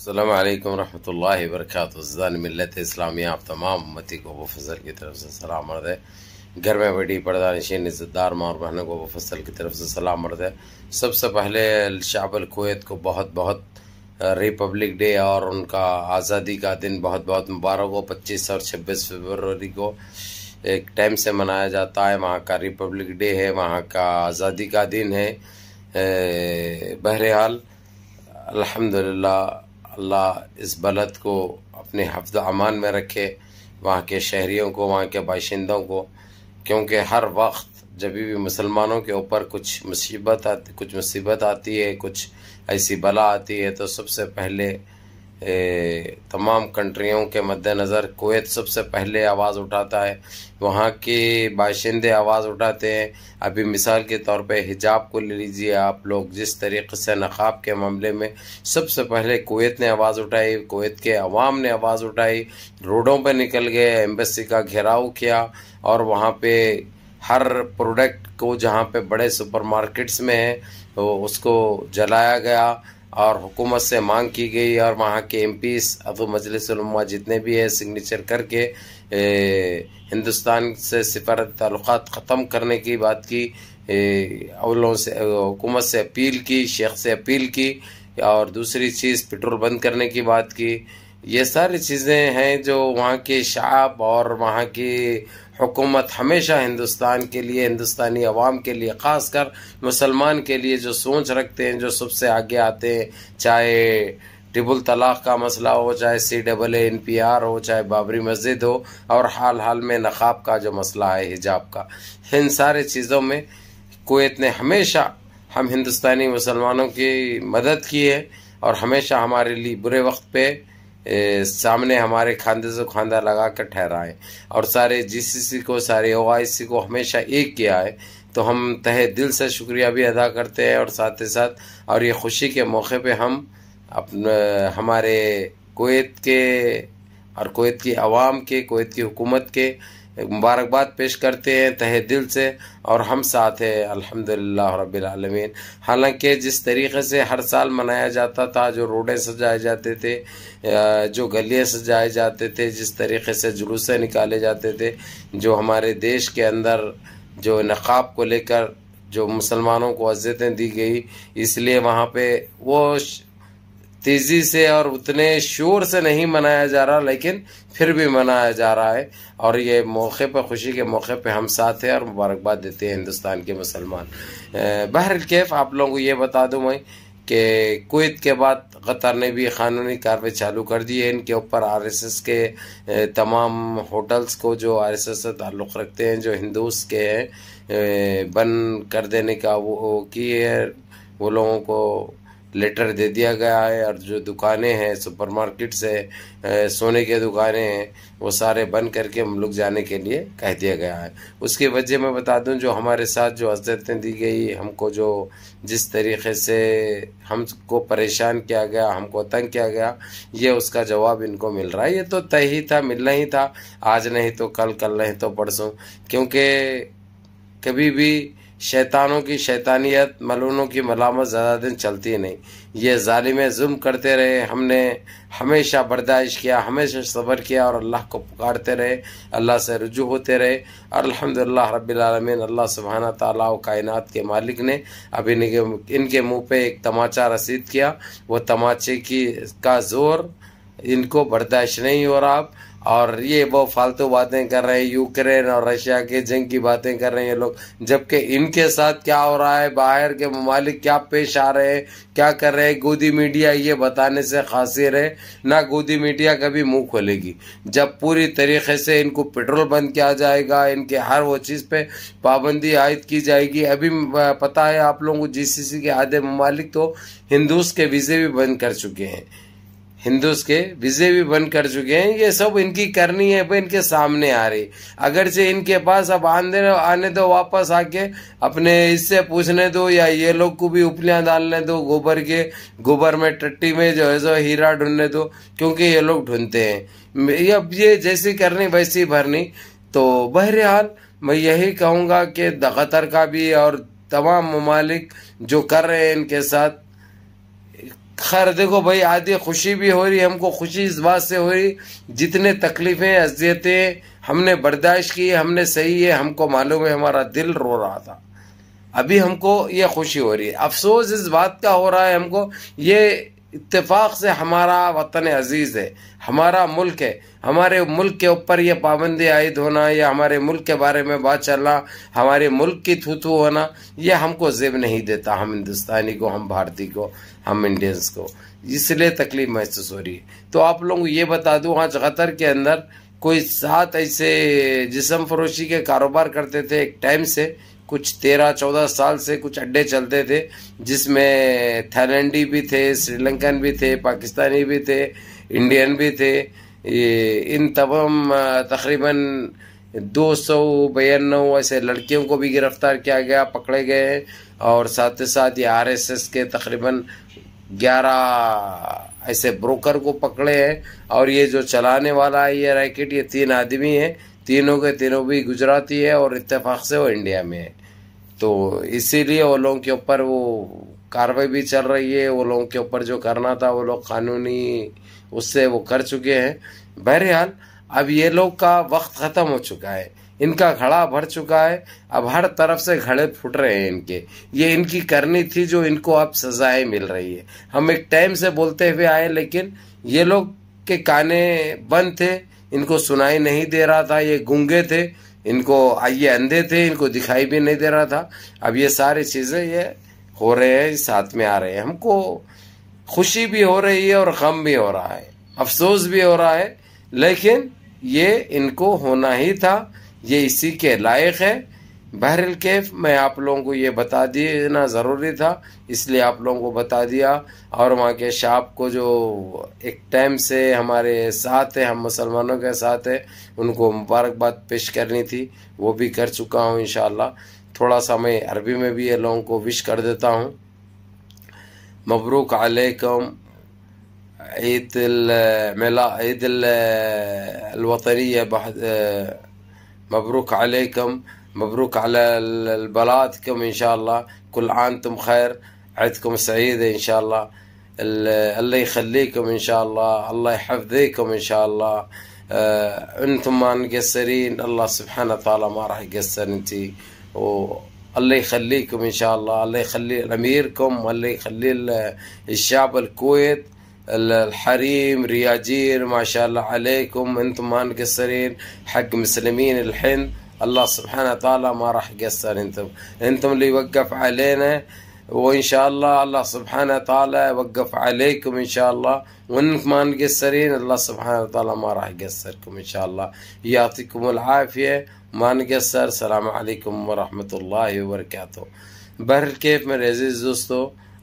السلام علیکم ورحمۃ اللہ وبرکاتہ۔ زدان ملت اسلامیہ، آپ تمام امتی کو ابو فضل کی طرف سے سلام مرد ہے۔ گھر میں بیٹی پردہ نشین، عزت دار ماں اور بہنوں کو ابو فضل کی طرف سے سلام مرد ہے۔ سب سے پہلے شعب الکویت کو بہت بہت ریپبلک ڈے اور ان کا آزادی کا دن بہت بہت مبارک ہو۔ پچیس اور چھبیس فروری کو ایک ٹائم سے منایا جاتا ہے۔ وہاں کا ریپبلک ڈے ہے، وہاں کا آزادی کا دن ہے۔ بہرحال الحمدللہ اللہ اس بلد کو اپنے حفظ امان میں رکھے، وہاں کے شہریوں کو، وہاں کے باشندوں کو، کیونکہ ہر وقت جب بھی مسلمانوں کے اوپر کچھ مصیبت آتی کچھ مصیبت آتی ہے، کچھ ایسی بلا آتی ہے، تو سب سے پہلے تمام کنٹریوں کے مد نظر کویت سب سے پہلے آواز اٹھاتا ہے۔ وہاں کے باشندے آواز اٹھاتے ہیں۔ ابھی مثال کے طور پہ حجاب کو لے لیجیے آپ لوگ۔ جس طریقے سے نقاب کے معاملے میں سب سے پہلے کویت نے آواز اٹھائی، کویت کے عوام نے آواز اٹھائی، روڈوں پہ نکل گئے، ایمبیسی کا گھیراؤ کیا اور وہاں پہ ہر پروڈکٹ کو جہاں پہ بڑے سپر مارکیٹس میں ہیں اس کو جلایا گیا۔ اور حکومت سے مانگ کی گئی اور وہاں کے ایم پیس ابو مجلس علماء جتنے بھی ہیں سگنیچر کر کے ہندوستان سے سفارت تعلقات ختم کرنے کی بات کی اولوں سے، حکومت سے اپیل کی، شیخ سے اپیل کی، اور دوسری چیز پٹرول بند کرنے کی بات کی۔ یہ ساری چیزیں ہیں جو وہاں کے شعب اور وہاں کی حکومت ہمیشہ ہندوستان کے لیے، ہندوستانی عوام کے لیے، خاص کر مسلمان کے لیے جو سوچ رکھتے ہیں، جو سب سے آگے آتے ہیں، چاہے ٹبل طلاق کا مسئلہ ہو، چاہے C double A N P R ہو، چاہے بابری مسجد ہو، اور حال حال میں نقاب کا جو مسئلہ ہے، حجاب کا۔ ان سارے چیزوں میں کویت نے ہمیشہ ہم ہندوستانی مسلمانوں کی مدد کی ہے اور ہمیشہ ہمارے لیے برے وقت پہ سامنے ہمارے کھاندے سے کھاندہ لگا کر ٹھہرائیں۔ اور سارے جی سی سی کو، سارے او آئی سی کو ہمیشہ ایک کیا ہے۔ تو ہم تہ دل سے شکریہ بھی ادا کرتے ہیں اور ساتھ ہی ساتھ، اور یہ خوشی کے موقع پہ ہم اپنا، ہمارے کویت کے اور کویت کی عوام کے، کویت کی حکومت کے مبارکباد پیش کرتے ہیں تہ دل سے اور ہم ساتھ ہیں، الحمدللہ رب العالمین۔ حالانکہ جس طریقے سے ہر سال منایا جاتا تھا، جو روڈیں سجائے جاتے تھے جو گلیاں سجائے جاتے تھے، جس طریقے سے جلوسیں نکالے جاتے تھے، جو ہمارے دیش کے اندر جو نقاب کو لے کر جو مسلمانوں کو عزتیں دی گئی، اس لیے وہاں پہ وہ تیزی سے اور اتنے شور سے نہیں منایا جا رہا، لیکن پھر بھی منایا جا رہا ہے۔ اور یہ موقع پہ خوشی کے موقع پہ ہم ساتھ ہیں اور مبارکباد دیتے ہیں ہندوستان کے مسلمان۔ بہر الکیف، آپ لوگوں کو یہ بتا دوں میں کہ کویت کے بعد قطر نے بھی قانونی کاروائی چالو کر دی ہے۔ ان کے اوپر آر ایس ایس کے تمام ہوٹلز کو جو آر ایس ایس سے تعلق رکھتے ہیں، جو ہندوس کے ہیں بند کر دینے کا وہ کی ہے وہ لوگوں کو لیٹر دے دیا گیا ہے اور جو دکانیں ہیں، سپر مارکیٹس ہے سونے کے دکانیں ہیں، وہ سارے بند کر کے ملک جانے کے لیے کہہ دیا گیا ہے۔ اس کی وجہ میں بتا دوں، جو ہمارے ساتھ جو عزتیں دی گئی، ہم کو جو جس طریقے سے ہم کو پریشان کیا گیا، ہم کو تنگ کیا گیا، یہ اس کا جواب ان کو مل رہا ہے۔ یہ تو طے ہی تھا، ملنا ہی تھا۔ آج نہیں تو کل کل نہیں تو پرسوں۔ کیونکہ کبھی بھی شیطانوں کی شیطانیت، ملونوں کی ملامت زیادہ دن چلتی نہیں۔ یہ ظالمیں ظلم کرتے رہے۔ ہم نے ہمیشہ برداشت کیا، ہمیشہ صبر کیا اور اللہ کو پکارتے رہے، اللہ سے رجوع ہوتے رہے۔ اور الحمدللہ رب العالمین، اللہ سبحانہ تعالیٰ و کائنات کے مالک نے اب ان کے منہ پہ ایک تماچا رسید کیا۔ وہ تماچے کی، کا زور ان کو برداشت نہیں ہو رہا۔ اور یہ وہ فالتو باتیں کر رہے ہیں، یوکرین اور رشیا کے جنگ کی باتیں کر رہے ہیں یہ لوگ۔ جبکہ ان کے ساتھ کیا ہو رہا ہے، باہر کے ممالک کیا پیش آ رہے ہیں، کیا کر رہے ہیں؟ گودی میڈیا یہ بتانے سے خاصر ہے، نہ گودی میڈیا کبھی منہ کھولے گی۔ جب پوری طریقے سے ان کو پیٹرول بند کیا جائے گا، ان کے ہر وہ چیز پہ پابندی عائد کی جائے گی۔ ابھی پتہ ہے آپ لوگوں کو جی سی سی کے آدھے ممالک تو ہندوس کے ویزے بھی بند کر چکے ہیں۔ ہندوس کے ویزے بھی بند کر چکے ہیں، یہ سب ان کی کرنی ہے ان کے سامنے آ رہی۔ اگرچہ ان کے پاس اب آنے آنے دو، واپس آ کے اپنے اس سے پوچھنے دو، یا یہ لوگ کو بھی اپلیاں ڈالنے دو، گوبر کے، گوبر میں ٹٹی میں جو ہے سو ہیرا ڈھونڈنے دو، کیونکہ یہ لوگ ڈھونڈتے ہیں۔ اب یہ جیسی کرنی، ویسی بھرنی۔ تو بہرحال میں یہی کہوں گا کہ قطر کا بھی اور تمام ممالک جو کر رہے ہیں ان کے ساتھ خیر، دیکھو بھائی، آدھی خوشی بھی ہو رہی، ہم کو خوشی اس بات سے ہو رہی، جتنے تکلیفیں، اذیتیں ہم نے برداشت کی، ہم نے صحیح ہے ہم کو معلوم ہے، ہمارا دل رو رہا تھا۔ ابھی ہم کو یہ خوشی ہو رہی ہے۔ افسوس اس بات کا ہو رہا ہے، ہم کو یہ اتفاق سے ہمارا وطن عزیز ہے، ہمارا ملک ہے۔ ہمارے ملک کے اوپر یہ پابندی عائد ہونا، یا ہمارے ملک کے بارے میں بات چلنا، ہمارے ملک کی تھو تھو ہونا، یہ ہم کو زیب نہیں دیتا، ہم ہندوستانی کو، ہم بھارتی کو، ہم انڈینس کو۔ اس لیے تکلیف محسوس ہو رہی ہے۔ تو آپ لوگوں کو یہ بتا دوں، آج قطر کے اندر کوئی سات ایسے جسم فروشی کے کاروبار کرتے تھے ایک ٹائم سے کچھ تیرہ چودہ سال سے کچھ اڈے چلتے تھے، جس میں تھائیلینڈی بھی تھے، سری لنکن بھی تھے، پاکستانی بھی تھے، انڈین بھی تھے ان تمام تقریباً دو سو بیانو ایسے لڑکیوں کو بھی گرفتار کیا گیا، پکڑے گئے ہیں، اور ساتھ ساتھ یہ آر ایس ایس کے تقریباً گیارہ ایسے بروکر کو پکڑے ہیں، اور یہ جو چلانے والا ہے، یہ ریکٹ، یہ تین آدمی ہیں، تینوں کے تینوں بھی گجراتی ہے اور اتفاق سے وہ انڈیا میں ہے تو اسی لیے وہ لوگوں کے اوپر وہ کاروائی بھی چل رہی ہے، وہ لوگوں کے اوپر جو کرنا تھا وہ لوگ قانونی اس سے وہ کر چکے ہیں۔ بہرحال اب یہ لوگ کا وقت ختم ہو چکا ہے، ان کا گھڑا بھر چکا ہے۔ اب ہر طرف سے گھڑے پھٹ رہے ہیں ان کے۔ یہ ان کی کرنی تھی جو ان کو اب سزائیں مل رہی ہے۔ ہم ایک ٹائم سے بولتے ہوئے آئے لیکن یہ لوگ کے کانے بند تھے، ان کو سنائی نہیں دے رہا تھا، یہ گونگے تھے۔ ان کو آئیے اندھے تھے، ان کو دکھائی بھی نہیں دے رہا تھا۔ اب یہ ساری چیزیں یہ ہو رہے ہیں، ساتھ میں آ رہے ہیں۔ ہم کو خوشی بھی ہو رہی ہے اور غم بھی ہو رہا ہے، افسوس بھی ہو رہا ہے۔ لیکن یہ ان کو ہونا ہی تھا، یہ اسی کے لائق ہے۔ بہر الکیف، میں آپ لوگوں کو یہ بتا دینا ضروری تھا، اس لیے آپ لوگوں کو بتا دیا۔ اور وہاں کے شاپ کو جو ایک ٹائم سے ہمارے ساتھ ہے ہم مسلمانوں کے ساتھ ہے ان کو مبارکباد پیش کرنی تھی۔ وہ بھی کر چکا ہوں انشاءاللہ۔ تھوڑا سا میں عربی میں بھی یہ لوگوں کو وش کر دیتا ہوں۔ مبروک علیکم، عید الملا عید الوطنیہ مبروک علیکم۔ مبروك على البلادكم إن شاء الله. كل عام أنتم خير عيدكم سعيدة إن شاء الله. الله يخليكم إن شاء الله الله يحفظيكم إن شاء الله. أنتم ما مقصرين الله سبحانه وتعالى ما راح يقصر أنتي والله يخليكم إن شاء الله الله يخلي أميركم والله يخلي الشعب الكويت الحريم رياجين ما شاء الله عليكم. أنتم ما مقصرين حق مسلمين الحين. الله سبحانه وتعالى ما راح يقصر. أنتم أنتم اللي يوقف علينا وإن شاء الله الله سبحانه وتعالى يوقف عليكم إن شاء الله. وانكم ما نقصرين الله سبحانه وتعالى ما راح يقصركم إن شاء الله. يعطيكم العافية ما نقصر. السلام عليكم ورحمة الله وبركاته. بر كيف من عزيز دوستو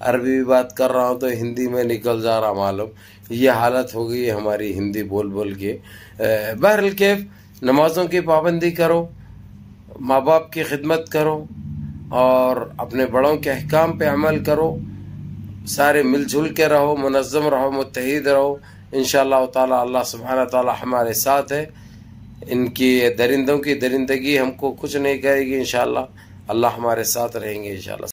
عربی بھی بات کر رہا ہوں تو ہندی میں نکل جا رہا معلوم۔ یہ حالت ہو گئی ہماری ہندی بول بول کے۔ بہرحال نمازوں کی پابندی کرو، ماں باپ کی خدمت کرو اور اپنے بڑوں کے احکام پہ عمل کرو۔ سارے مل جل کے رہو، منظم رہو، متحد رہو۔ انشاءاللہ تعالی، اللہ سبحانہ تعالی ہمارے ساتھ ہے۔ ان کی درندوں کی درندگی ہم کو کچھ نہیں کرے گی، انشاءاللہ۔ اللہ ہمارے ساتھ رہیں گے، انشاءاللہ۔